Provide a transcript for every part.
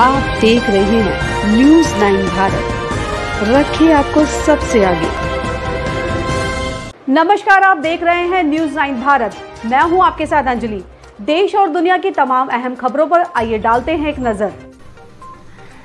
आप देख रहे हैं न्यूज़ नाइन भारत। रखिए आपको सबसे आगे। नमस्कार, आप देख रहे हैं न्यूज़ नाइन भारत। मैं हूँ आपके साथ अंजलि। देश और दुनिया की तमाम अहम खबरों पर आइए डालते हैं एक नज़र।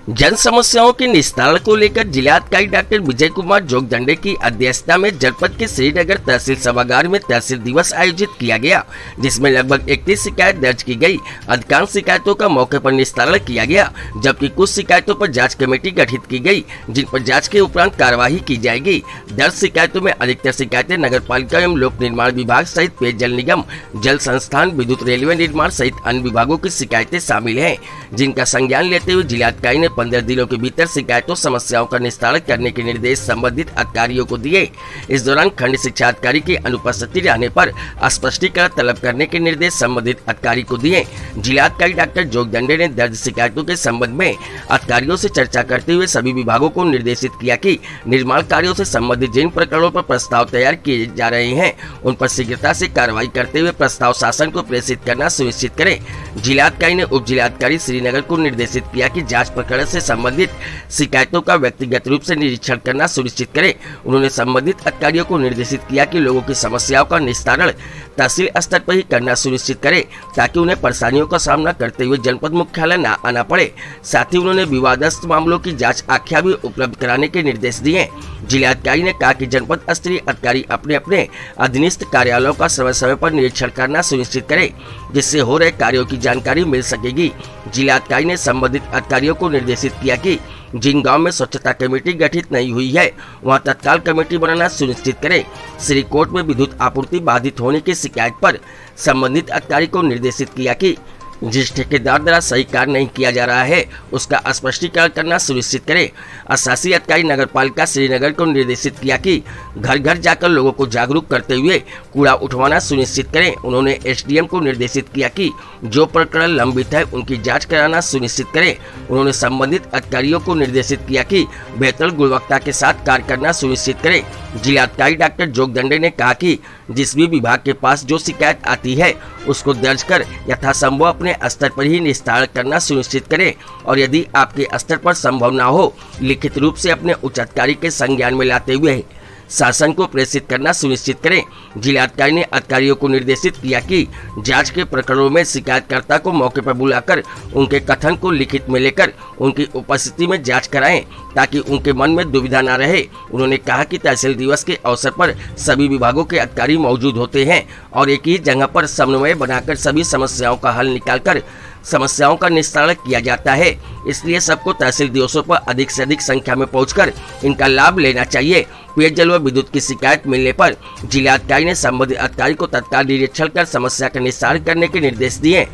जन समस्याओं के निस्तारण को लेकर जिलाधिकारी डॉक्टर विजय कुमार जोगदंडे की अध्यक्षता में जनपद के श्रीनगर तहसील सभागार में तहसील दिवस आयोजित किया गया, जिसमें लगभग इकतीस शिकायत दर्ज की गई। अधिकांश शिकायतों का मौके पर निस्तारण किया गया, जबकि कुछ शिकायतों पर जाँच कमेटी गठित की गई, जिन पर जाँच के उपरांत कार्यवाही की जाएगी। दर्ज शिकायतों में अधिकतर शिकायतें नगर एवं लोक निर्माण विभाग सहित पेयजल निगम, जल संस्थान, विद्युत रेलवे निर्माण सहित अन्य विभागों की शिकायतें शामिल है, जिनका संज्ञान लेते हुए जिलाधिकारी ने पंद्रह दिनों के भीतर शिकायतों, समस्याओं का निस्तारण करने के निर्देश संबंधित अधिकारियों को दिए। इस दौरान खंड शिक्षा अधिकारी की अनुपस्थिति रहने पर स्पष्टीकरण तलब करने के निर्देश संबंधित अधिकारी को दिए। जिलाधिकारी डॉक्टर जोगदंडे ने दर्ज शिकायतों के संबंध में अधिकारियों से चर्चा करते हुए सभी विभागों को निर्देशित किया कि निर्माण कार्यों से संबंधित जिन प्रकरणों पर प्रस्ताव तैयार किए जा रहे हैं, उन पर शीघ्रता से कार्रवाई करते हुए प्रस्ताव शासन को प्रेषित करना सुनिश्चित करें। जिलाधिकारी ने उप जिलाधिकारी श्रीनगर को निर्देशित किया कि जाँच प्रकरण प्रकरण से संबंधित शिकायतों का व्यक्तिगत रूप से निरीक्षण करना सुनिश्चित करें। उन्होंने संबंधित अधिकारियों को निर्देशित किया कि लोगों की समस्याओं का निस्तारण तहसील स्तर पर ही करना सुनिश्चित करें, ताकि उन्हें परेशानियों का सामना करते हुए जनपद मुख्यालय न आना पड़े। साथ ही उन्होंने विवादस्त मामलों की जाँच आख्या भी उपलब्ध कराने के निर्देश दिए। जिलाधिकारी ने कहा कि जनपद स्तरीय अधिकारी अपने अपने अधीनस्थ कार्यालयों का समय समय पर निरीक्षण करना सुनिश्चित करें, जिससे हो रहे कार्यों की जानकारी मिल सकेगी। जिलाधिकारी ने संबंधित अधिकारियों को निर्देशित किया कि जिन गाँव में स्वच्छता कमेटी गठित नहीं हुई है, वहाँ तत्काल कमेटी बनाना सुनिश्चित करें। श्री कोर्ट में विद्युत आपूर्ति बाधित होने की शिकायत पर संबंधित अधिकारी को निर्देशित किया कि जिस ठेकेदार द्वारा सही कार्य नहीं किया जा रहा है, उसका स्पष्टीकरण करना सुनिश्चित करें। अशासी अधिकारी नगर पालिका श्रीनगर को निर्देशित किया कि घर घर जाकर लोगों को जागरूक करते हुए कूड़ा उठवाना सुनिश्चित करें। उन्होंने एसडीएम को निर्देशित किया कि जो प्रकरण लंबित है, उनकी जाँच कराना सुनिश्चित करें। उन्होंने संबंधित अधिकारियों को निर्देशित किया कि बेहतर गुणवत्ता के साथ कार्य करना सुनिश्चित करें। जिलाधिकारी डॉक्टर जोगदंडे ने कहा कि जिस भी विभाग के पास जो शिकायत आती है, उसको दर्ज कर यथासंभव अपने स्तर पर ही निस्तारण करना सुनिश्चित करें और यदि आपके स्तर पर संभव ना हो, लिखित रूप से अपने उच्चाधिकारी के संज्ञान में लाते हुए शासन को प्रेषित करना सुनिश्चित करें। जिलाधिकारी ने अधिकारियों को निर्देशित किया कि जाँच के प्रकरणों में शिकायतकर्ता को मौके पर बुलाकर उनके कथन को लिखित में लेकर उनकी उपस्थिति में जाँच कराएँ, ताकि उनके मन में दुविधा न रहे। उन्होंने कहा कि तहसील दिवस के अवसर पर सभी विभागों के अधिकारी मौजूद होते हैं और एक ही जगह पर समन्वय बनाकर सभी समस्याओं का हल निकालकर समस्याओं का निस्तारण किया जाता है। इसलिए सबको तहसील दिवसों पर अधिक से अधिक संख्या में पहुंचकर इनका लाभ लेना चाहिए। पेयजल व विद्युत की शिकायत मिलने पर जिलाधिकारी ने संबंधित अधिकारी को तत्काल निरीक्षण कर समस्या का निस्तारण करने के निर्देश दिए।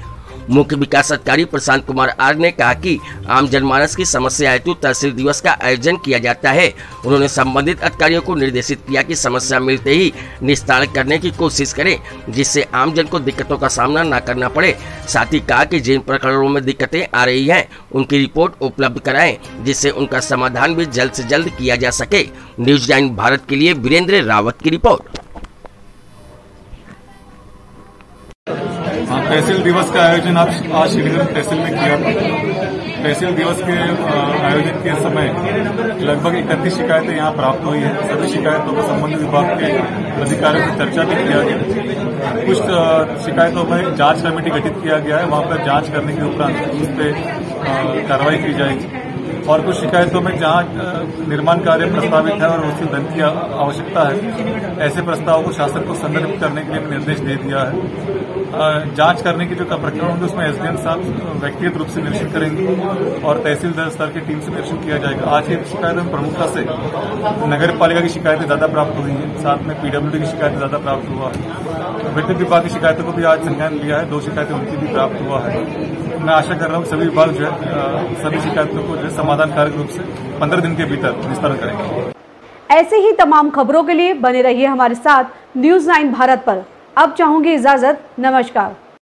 मुख्य विकास अधिकारी प्रशांत कुमार आर ने कहा कि आम जनमानस की समस्या हेतु तहसील दिवस का आयोजन किया जाता है। उन्होंने संबंधित अधिकारियों को निर्देशित किया कि समस्या मिलते ही निस्तारण करने की कोशिश करें, जिससे आम जन को दिक्कतों का सामना न करना पड़े। साथ ही कहा कि जिन प्रकरणों में दिक्कतें आ रही हैं, उनकी रिपोर्ट उपलब्ध कराएँ, जिससे उनका समाधान भी जल्द से जल्द किया जा सके। न्यूज़ नाइन भारत के लिए वीरेंद्र रावत की रिपोर्ट। हाँ तहसील दिवस का आयोजन आज आज श्रीनगर तहसील में किया था। तहसील दिवस के आयोजन के समय लगभग इकतीस शिकायतें यहाँ प्राप्त हुई है। सभी शिकायतों को संबंधित विभाग के अधिकारियों से चर्चा भी किया गया। कुछ शिकायतों में जाँच कमेटी गठित किया गया है। वहाँ पर जाँच करने के उपरांत उस पर कार्रवाई की जाएगी। और कुछ शिकायतों में जहाँ निर्माण कार्य प्रस्तावित है और उसकी धन की आवश्यकता है, ऐसे प्रस्ताव को शासन को संदर्भित करने के लिए निर्देश दे दिया है। जाँच करने की जो प्रकरण होंगे, उसमें एसडीएम साहब व्यक्तिगत रूप से निरीक्षण करेंगे और तहसील स्तर की टीम से निरीक्षण किया जाएगा। आज की शिकायतों में प्रमुखता से नगर पालिका की शिकायतें ज़्यादा प्राप्त हुई हैं, साथ में पीडब्ल्यूडी की शिकायतें ज़्यादा प्राप्त हुआ है। विद्युत विभाग की शिकायतों को भी आज संज्ञान लिया है, दो शिकायतें उनकी भी प्राप्त हुआ है। मैं आशा कर रहा हूँ सभी विभाग जो है सभी शिकायतों को जो है कारक रूप से पंद्रह दिन के भीतर निस्तारण करेंगे। ऐसे ही तमाम खबरों के लिए बने रहिए हमारे साथ न्यूज़ नाइन भारत पर। अब चाहूँगी इजाज़त, नमस्कार।